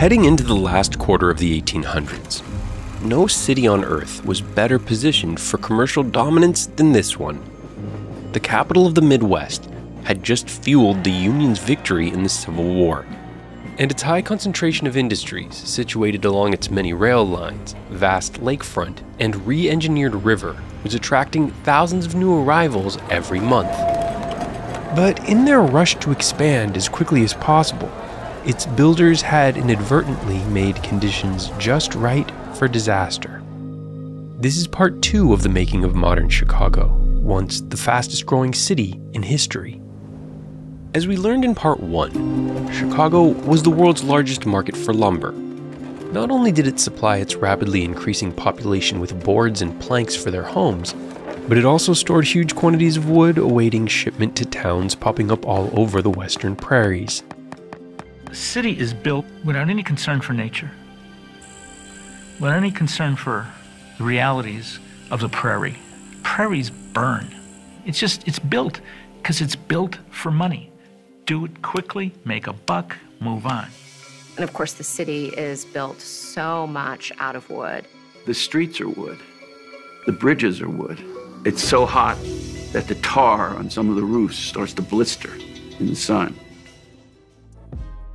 Heading into the last quarter of the 1800s, no city on Earth was better positioned for commercial dominance than this one. The capital of the Midwest had just fueled the Union's victory in the Civil War, and its high concentration of industries, situated along its many rail lines, vast lakefront, and re engineered river, was attracting thousands of new arrivals every month. But in their rush to expand as quickly as possible, its builders had inadvertently made conditions just right for disaster. This is part two of the making of modern Chicago, once the fastest growing city in history. As we learned in part one, Chicago was the world's largest market for lumber. Not only did it supply its rapidly increasing population with boards and planks for their homes, but it also stored huge quantities of wood awaiting shipment to towns popping up all over the western prairies. The city is built without any concern for nature, without any concern for the realities of the prairie. Prairies burn. It's just, it's built because it's built for money. Do it quickly, make a buck, move on. And of course, the city is built so much out of wood. The streets are wood, the bridges are wood. It's so hot that the tar on some of the roofs starts to blister in the sun.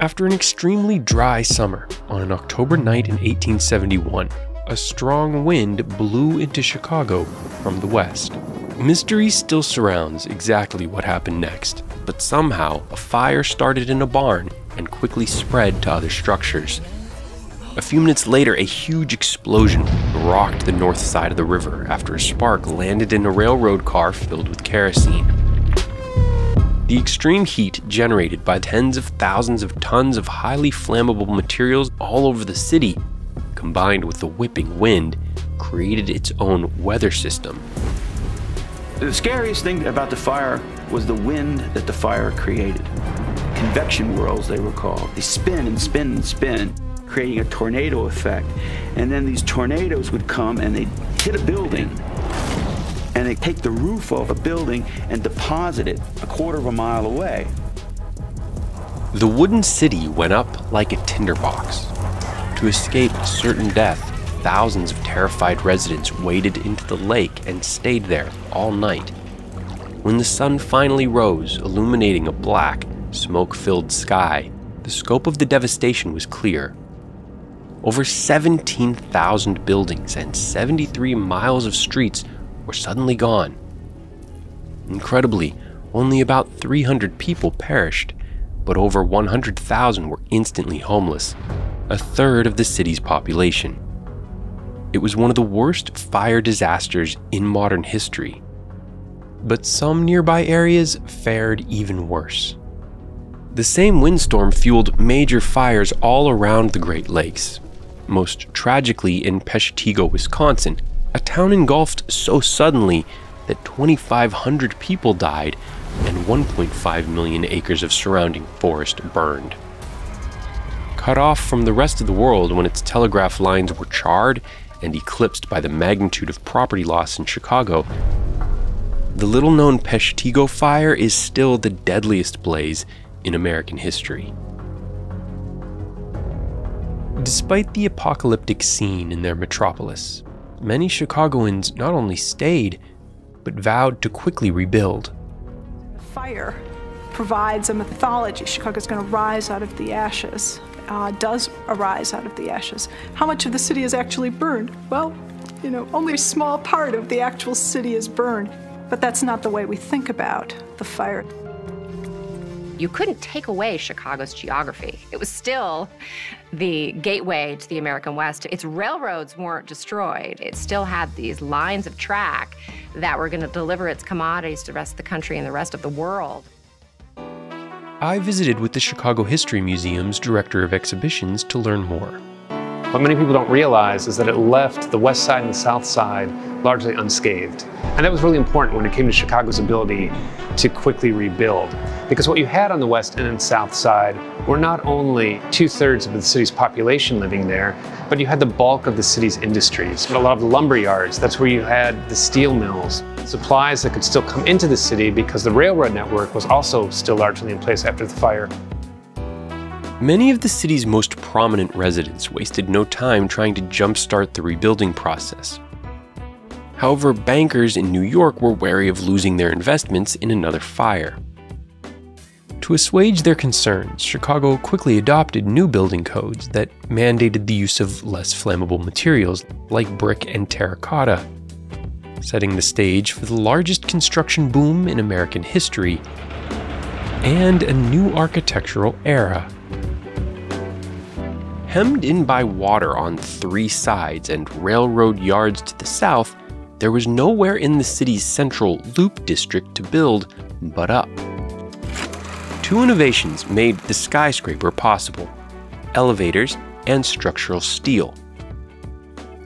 After an extremely dry summer, on an October night in 1871, a strong wind blew into Chicago from the west. Mystery still surrounds exactly what happened next, but somehow a fire started in a barn and quickly spread to other structures. A few minutes later, a huge explosion rocked the north side of the river after a spark landed in a railroad car filled with kerosene. The extreme heat generated by tens of thousands of tons of highly flammable materials all over the city, combined with the whipping wind, created its own weather system. The scariest thing about the fire was the wind that the fire created. Convection whirls, they were called. They spin and spin and spin, creating a tornado effect. And then these tornadoes would come and they'd hit a building and they take the roof off a building and deposit it a quarter of a mile away. The wooden city went up like a tinderbox. To escape certain death, thousands of terrified residents waded into the lake and stayed there all night. When the sun finally rose, illuminating a black, smoke filled sky, the scope of the devastation was clear. Over 17,000 buildings and 73 miles of streets were suddenly gone. Incredibly, only about 300 people perished, but over 100,000 were instantly homeless, a third of the city's population. It was one of the worst fire disasters in modern history. But some nearby areas fared even worse. The same windstorm fueled major fires all around the Great Lakes, most tragically in Peshtigo, Wisconsin, a town engulfed so suddenly that 2,500 people died and 1.5 million acres of surrounding forest burned. Cut off from the rest of the world when its telegraph lines were charred and eclipsed by the magnitude of property loss in Chicago, the little known Peshtigo fire is still the deadliest blaze in American history. Despite the apocalyptic scene in their metropolis, many Chicagoans not only stayed, but vowed to quickly rebuild. Fire provides a mythology. Chicago's going to rise out of the ashes, uh, does arise out of the ashes. How much of the city is actually burned? Well, you know, only a small part of the actual city is burned. But that's not the way we think about the fire. You couldn't take away Chicago's geography. It was still the gateway to the American West. Its railroads weren't destroyed. It still had these lines of track that were going to deliver its commodities to the rest of the country and the rest of the world. I visited with the Chicago History Museum's director of exhibitions to learn more. What many people don't realize is that it left the west side and the south side largely unscathed. And that was really important when it came to Chicago's ability to quickly rebuild. Because what you had on the west and south side were not only two thirds of the city's population living there, but you had the bulk of the city's industries. A lot of the lumber yards, that's where you had the steel mills, supplies that could still come into the city because the railroad network was also still largely in place after the fire. Many of the city's most prominent residents wasted no time trying to jumpstart the rebuilding process. However, bankers in New York were wary of losing their investments in another fire. To assuage their concerns, Chicago quickly adopted new building codes that mandated the use of less flammable materials like brick and terracotta, setting the stage for the largest construction boom in American history and a new architectural era. Hemmed in by water on three sides and railroad yards to the south, there was nowhere in the city's central loop district to build but up. Two innovations made the skyscraper possible elevators and structural steel.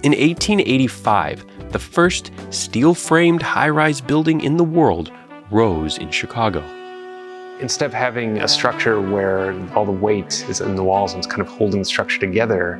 In 1885, the first steel framed high rise building in the world rose in Chicago instead of having a structure where all the weight is in the walls and it's kind of holding the structure together,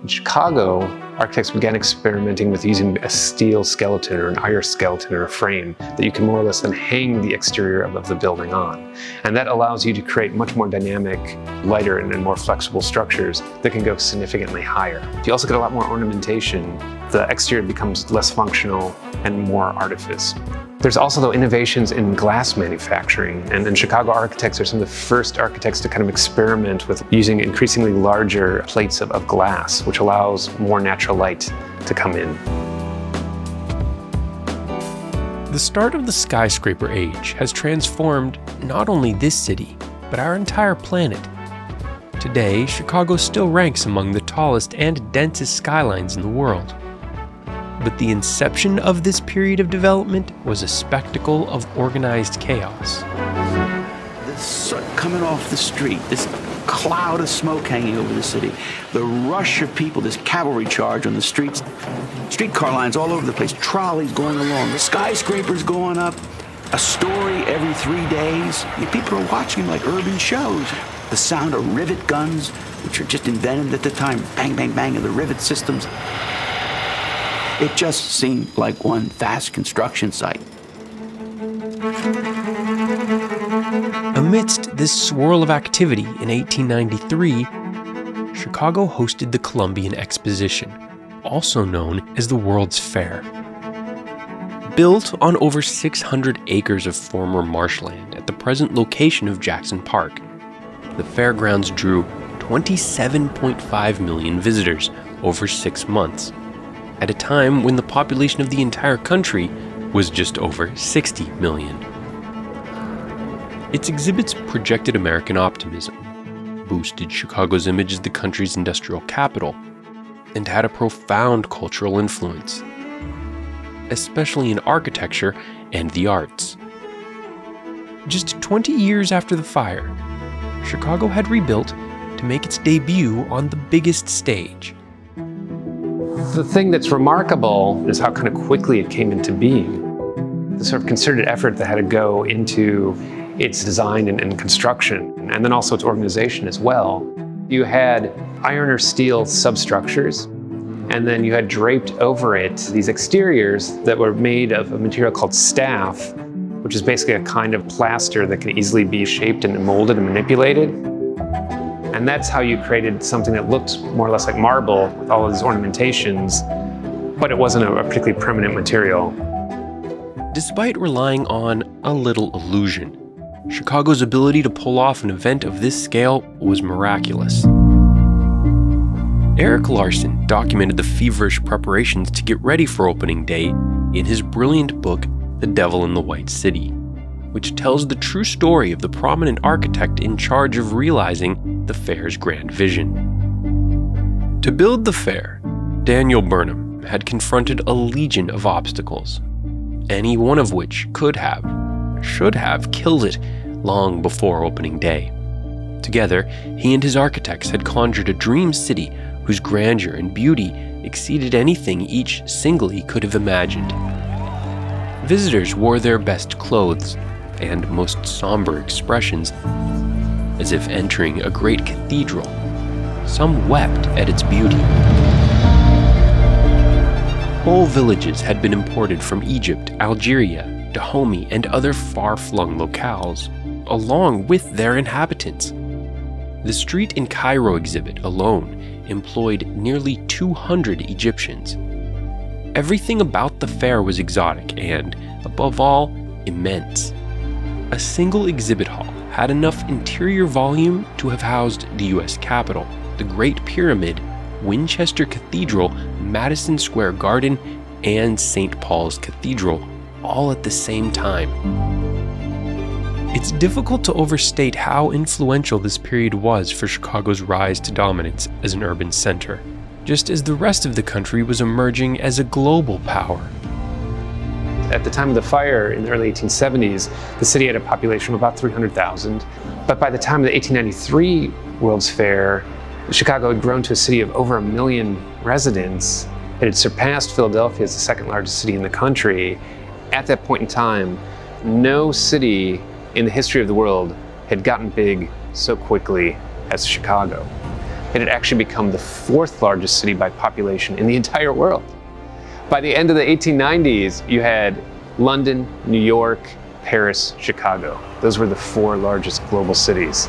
in Chicago, architects began experimenting with using a steel skeleton or an iron skeleton or a frame that you can more or less then hang the exterior of, the building on. And that allows you to create much more dynamic, lighter, and, more flexible structures that can go significantly higher. You also get a lot more ornamentation. The exterior becomes less functional and more artifice. There's also though innovations in glass manufacturing, and, and Chicago architects are some of the first architects to kind of experiment with using increasingly larger plates of, of glass, which allows more natural light to come in. The start of the skyscraper age has transformed not only this city, but our entire planet. Today, Chicago still ranks among the tallest and densest skylines in the world but the inception of this period of development was a spectacle of organized chaos. The soot coming off the street, this cloud of smoke hanging over the city, the rush of people, this cavalry charge on the streets, streetcar lines all over the place, trolleys going along, the skyscrapers going up, a story every three days. People are watching like urban shows. The sound of rivet guns, which are just invented at the time, bang, bang, bang, of the rivet systems. It just seemed like one vast construction site. Amidst this swirl of activity in 1893, Chicago hosted the Columbian Exposition, also known as the World's Fair. Built on over 600 acres of former marshland at the present location of Jackson Park, the fairgrounds drew 27.5 million visitors over six months at a time when the population of the entire country was just over 60 million. Its exhibits projected American optimism, boosted Chicago's image as the country's industrial capital, and had a profound cultural influence, especially in architecture and the arts. Just 20 years after the fire, Chicago had rebuilt to make its debut on the biggest stage the thing that's remarkable is how kind of quickly it came into being. The sort of concerted effort that had to go into its design and, and construction, and then also its organization as well. You had iron or steel substructures, and then you had draped over it these exteriors that were made of a material called staff, which is basically a kind of plaster that can easily be shaped and molded and manipulated. And that's how you created something that looked more or less like marble with all of these ornamentations, but it wasn't a, particularly permanent material. Despite relying on a little illusion, Chicago's ability to pull off an event of this scale was miraculous. Erik Larson documented the feverish preparations to get ready for opening day in his brilliant book, The Devil in the White City which tells the true story of the prominent architect in charge of realizing the fair's grand vision. To build the fair, Daniel Burnham had confronted a legion of obstacles, any one of which could have, should have killed it long before opening day. Together, he and his architects had conjured a dream city whose grandeur and beauty exceeded anything each singly could have imagined. Visitors wore their best clothes, and most somber expressions, as if entering a great cathedral. Some wept at its beauty. Whole villages had been imported from Egypt, Algeria, Dahomey, and other far flung locales, along with their inhabitants. The Street in Cairo exhibit alone employed nearly 200 Egyptians. Everything about the fair was exotic and, above all, immense. A single exhibit hall had enough interior volume to have housed the US Capitol, the Great Pyramid, Winchester Cathedral, Madison Square Garden, and St. Paul's Cathedral, all at the same time. It's difficult to overstate how influential this period was for Chicago's rise to dominance as an urban center, just as the rest of the country was emerging as a global power. At the time of the fire in the early 1870s, the city had a population of about 300,000. But by the time of the 1893 World's Fair, Chicago had grown to a city of over a million residents. It had surpassed Philadelphia as the second largest city in the country. At that point in time, no city in the history of the world had gotten big so quickly as Chicago. It had actually become the fourth largest city by population in the entire world. By the end of the 1890s, you had London, New York, Paris, Chicago. Those were the four largest global cities.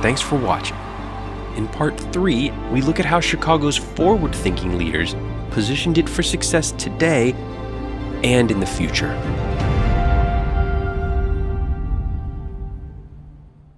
Thanks for watching. In part three, we look at how Chicago's forward thinking leaders positioned it for success today and in the future.